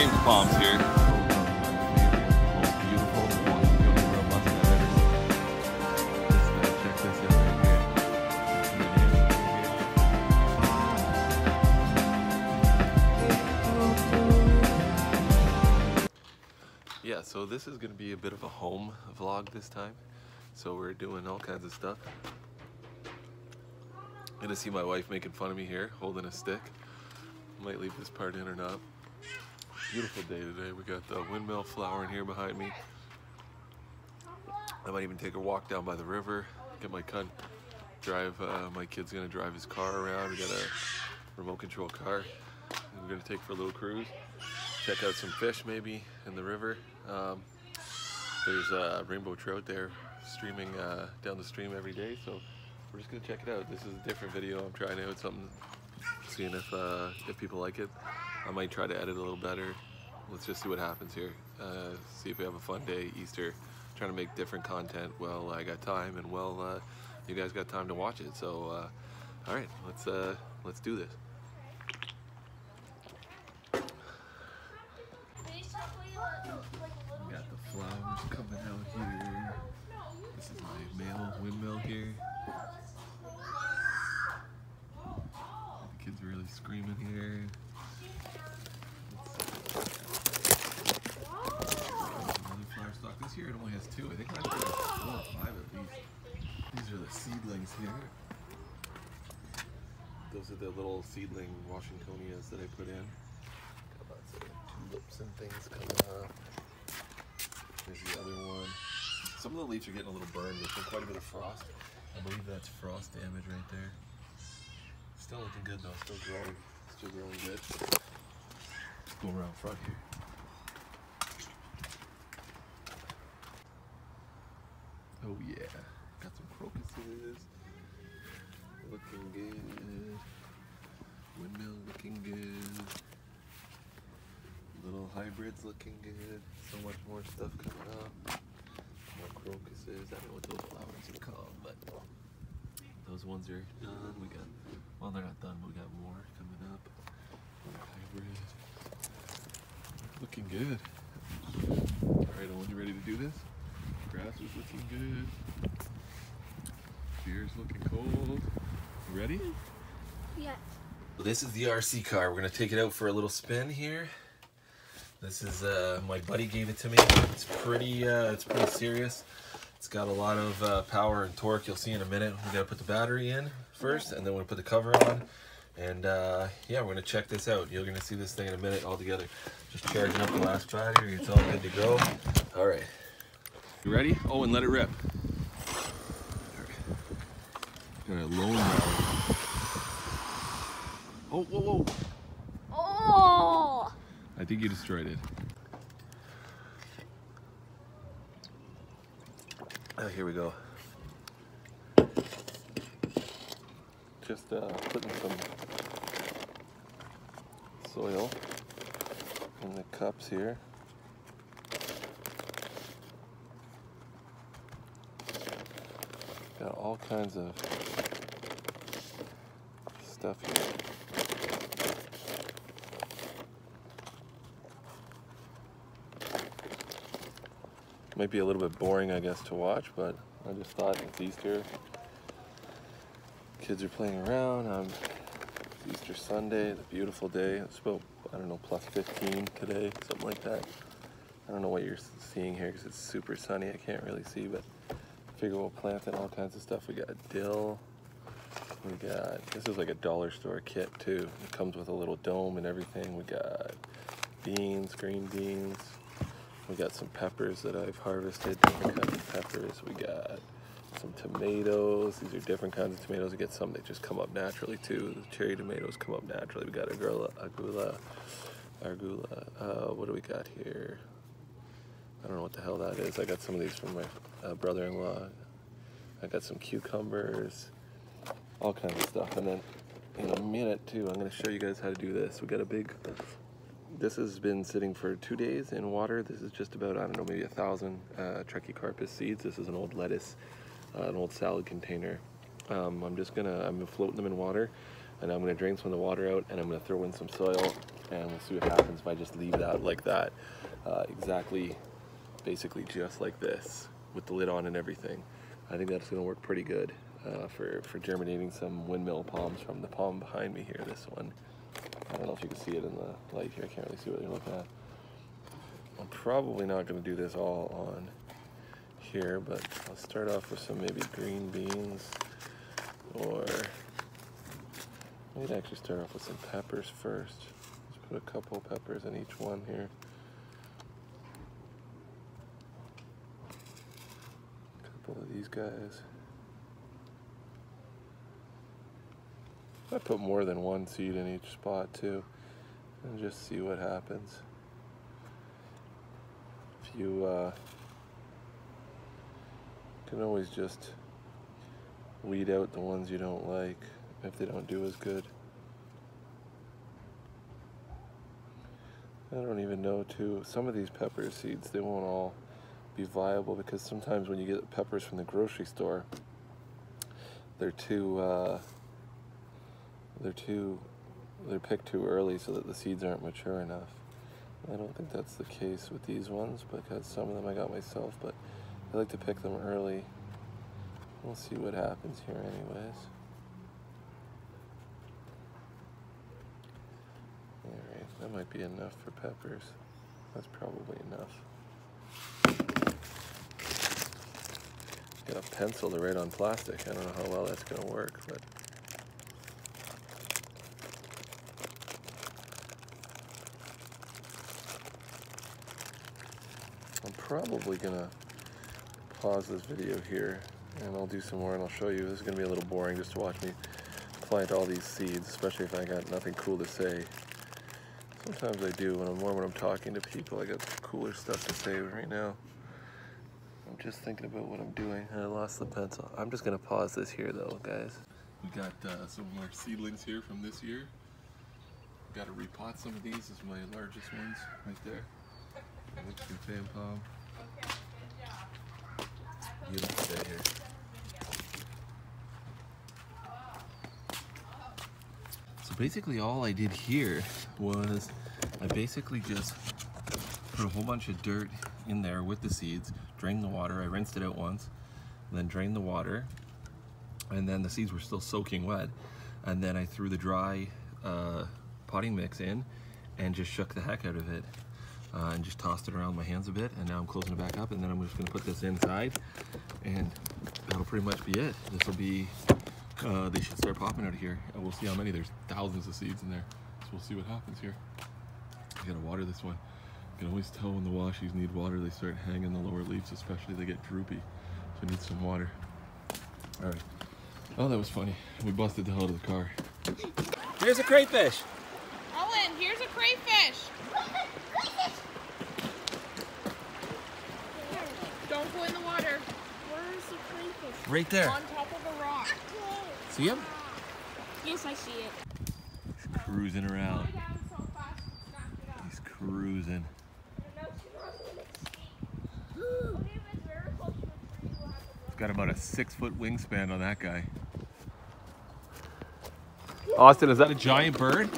James Palms here. Yeah, so this is gonna be a bit of a home vlog this time. So we're doing all kinds of stuff. Gonna see my wife making fun of me here, holding a stick. Might leave this part in or not. Beautiful day today. We got the windmill flowering here behind me. I might even take a walk down by the river, get my con drive, uh, my kid's gonna drive his car around. We got a remote control car. We're gonna take for a little cruise. Check out some fish maybe in the river. Um, there's a rainbow trout there streaming uh, down the stream every day, so we're just gonna check it out. This is a different video. I'm trying out something, seeing if uh, if people like it. I might try to edit a little better. Let's just see what happens here. Uh, see if we have a fun day, Easter. Trying to make different content. Well, I got time, and well, uh, you guys got time to watch it. So, uh, all right, let's uh, let's do this. Got the flowers coming out here. This is my male windmill here. The kids really screaming here. Year it only has two. I think it had four or five at least. These are the seedlings here. Those are the little seedling Washingtonias that I put in. Got lots of tulips and things coming up. There's the other one. Some of the leaves are getting a little burned. There's been quite a bit of frost. I believe that's frost damage right there. Still looking good though. Still growing. Still growing good. Let's go around front here. Oh yeah. Got some crocuses. Looking good. Windmill looking good. Little hybrids looking good. So much more stuff coming up. More crocuses. I don't know what those flowers are called, but those ones are done. We got, well, they're not done, but we got more coming up. More. Looking good. All right, Owen, you ready to do this? Grass is looking good. Beer's looking cold. Ready? Yeah. This is the RC car. We're gonna take it out for a little spin here. This is uh, my buddy gave it to me. It's pretty, uh, it's pretty serious. It's got a lot of uh, power and torque. You'll see in a minute. We gotta put the battery in first, and then we're gonna put the cover on. And uh, yeah, we're gonna check this out. You're gonna see this thing in a minute all together. Just charging up the last battery. It's all good to go. All right. You ready? Oh, and let it rip. Got a loan battery. Oh, whoa, whoa. Oh! I think you destroyed it. Oh, here we go. Just uh, putting some soil in the cups here. All kinds of stuff here. Might be a little bit boring, I guess, to watch, but I just thought it's Easter. Kids are playing around. Um, Easter Sunday, the beautiful day. It's about, I don't know, plus 15 today, something like that. I don't know what you're seeing here because it's super sunny. I can't really see, but figure we'll plant in all kinds of stuff. We got dill. We got, this is like a dollar store kit too. It comes with a little dome and everything. We got beans, green beans. We got some peppers that I've harvested, different kinds of peppers. We got some tomatoes. These are different kinds of tomatoes. We get some that just come up naturally too. The cherry tomatoes come up naturally. We got agula, agula, argula. Uh, what do we got here? I don't know what the hell that is. I got some of these from my uh, brother-in-law. I got some cucumbers, all kinds of stuff. And then in a minute too, I'm gonna show you guys how to do this. We got a big this has been sitting for two days in water. This is just about, I don't know, maybe a thousand uh, Trachycarpus seeds. This is an old lettuce, uh, an old salad container. Um, I'm just gonna, I'm floating them in water. And I'm gonna drain some of the water out and I'm gonna throw in some soil and we'll see what happens if I just leave that like that. Uh, exactly, basically just like this with the lid on and everything. I think that's gonna work pretty good uh, for, for germinating some windmill palms from the palm behind me here, this one. I don't know if you can see it in the light here, I can't really see what you're looking at. I'm probably not gonna do this all on here, but I'll start off with some maybe green beans or I'd actually start off with some peppers first. Let's put a couple peppers in each one here. A couple of these guys. I put more than one seed in each spot too, and just see what happens. If you uh, can always just weed out the ones you don't like if they don't do as good. I don't even know too. Some of these pepper seeds, they won't all be viable because sometimes when you get peppers from the grocery store, they're too, uh, they're too, they're picked too early so that the seeds aren't mature enough. I don't think that's the case with these ones because some of them I got myself, but I like to pick them early. We'll see what happens here anyways. Alright, that might be enough for peppers. That's probably enough. A pencil to write on plastic. I don't know how well that's going to work, but... I'm probably going to pause this video here and I'll do some more and I'll show you. This is going to be a little boring just to watch me plant all these seeds, especially if I got nothing cool to say. Sometimes I do when I'm more when I'm talking to people. I got cooler stuff to say right now. I'm just thinking about what I'm doing. I lost the pencil. I'm just gonna pause this here though, guys. We got uh, some more seedlings here from this year. Got to repot some of these. This is my largest ones right there. Mexican fan palm. Beautiful day here. So basically all I did here was I basically just put a whole bunch of dirt in there with the seeds, drained the water, I rinsed it out once, then drained the water, and then the seeds were still soaking wet, and then I threw the dry uh, potting mix in and just shook the heck out of it. Uh, and just tossed it around my hands a bit and now I'm closing it back up and then I'm just going to put this inside and that'll pretty much be it. This will be, uh, they should start popping out of here and we'll see how many. There's thousands of seeds in there. So we'll see what happens here. I gotta water this one. You can always tell when the washies need water, they start hanging the lower leaves, especially they get droopy. So it needs some water. All right. Oh, that was funny. We busted the hell out of the car. Here's a crayfish. Ellen, here's a crayfish. Don't go in the water. Where is the crayfish? Right there. On top of a rock. See him? Yes, I see it. He's cruising around. He's cruising. He's got about a six foot wingspan on that guy. Austin, is that a giant bird?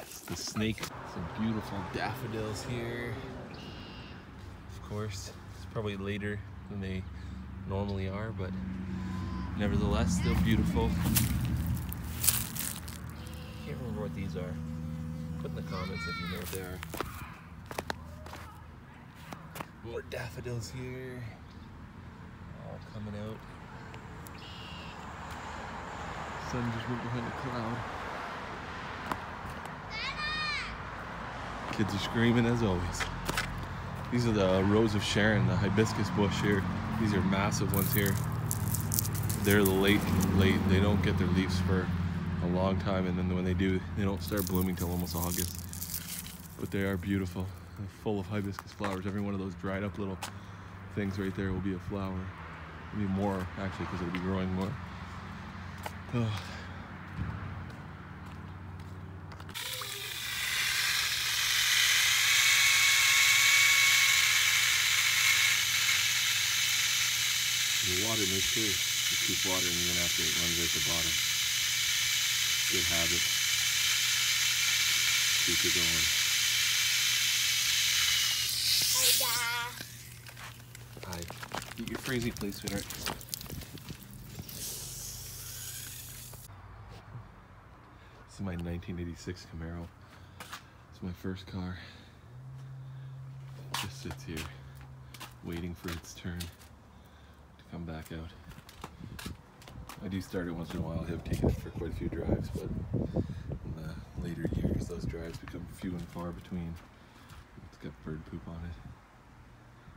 It's the snake. Some beautiful daffodils here. Of course, it's probably later than they normally are, but nevertheless, still beautiful. Can't remember what these are. Put in the comments if you know what they are. More daffodils here. All coming out. Sun just went behind a cloud. Kids are screaming as always. These are the uh, Rose of Sharon, the hibiscus bush here. These are massive ones here. They're late, late. They don't get their leaves for a long time, and then when they do, they don't start blooming till almost August. But they are beautiful, full of hibiscus flowers. Every one of those dried up little things right there will be a flower. Maybe more, actually, because it'll be growing more. Oh. the water, make sure you keep watering even after it runs at the bottom. Good habit. Keep it going. Hi. Eat your freezy, please, sweetheart. This is my 1986 Camaro. It's my first car. It just sits here, waiting for its turn to come back out. I do start it once in a while. I have taken it for quite a few drives, but in the later years, those drives become few and far between. It's got bird poop on it.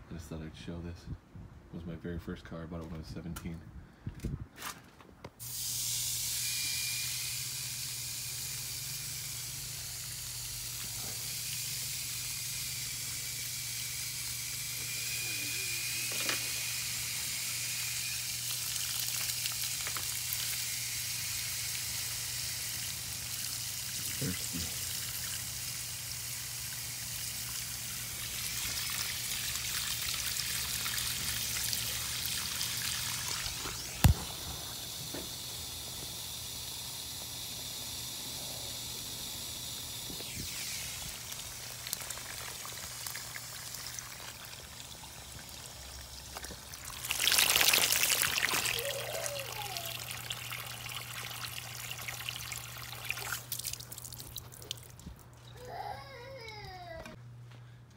I just thought I'd show this. It was my very first car. I bought it when I was 17. Thirsty.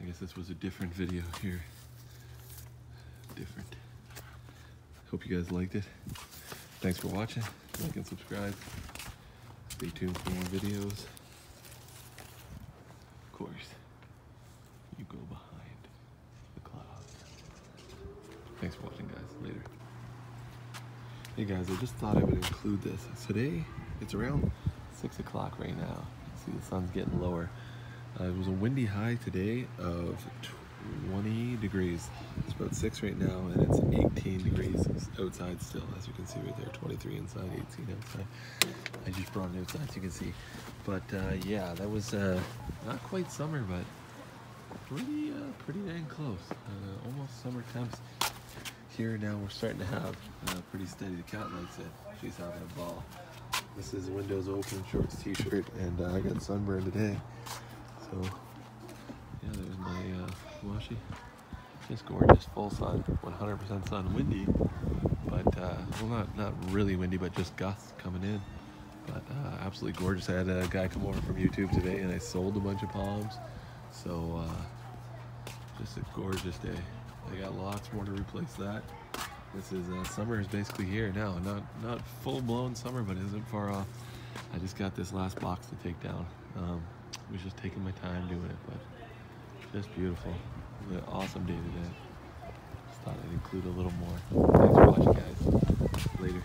I guess this was a different video here. Different. Hope you guys liked it. Thanks for watching. Like and subscribe. Stay tuned for more videos. Of course, you go behind the clouds. Thanks for watching, guys. Later. Hey guys, I just thought I would include this. Today, it's around 6 o'clock right now. See, the sun's getting lower. Uh, it was a windy high today of 20 degrees. It's about 6 right now, and it's 18 degrees outside still, as you can see right there. 23 inside, 18 outside. I just brought it outside so you can see. But uh, yeah, that was uh, not quite summer, but pretty, uh, pretty dang close. Uh, almost summer temps. Here now we're starting to have uh, pretty steady. The cat likes it. She's having a ball. This is windows open, shorts, t-shirt, and I got sunburned today. So, yeah, there's my uh, washi. Just gorgeous, full sun, 100% sun, windy, but uh, well, not not really windy, but just gusts coming in. But uh, absolutely gorgeous. I had a guy come over from YouTube today, and I sold a bunch of palms. So, uh, just a gorgeous day. I got lots more to replace that. This is uh, summer is basically here now. Not not full blown summer, but isn't far off. I just got this last box to take down. Um, was just taking my time doing it, but just beautiful. It was an awesome day today. Just thought I'd include a little more. Thanks for watching, guys. Later.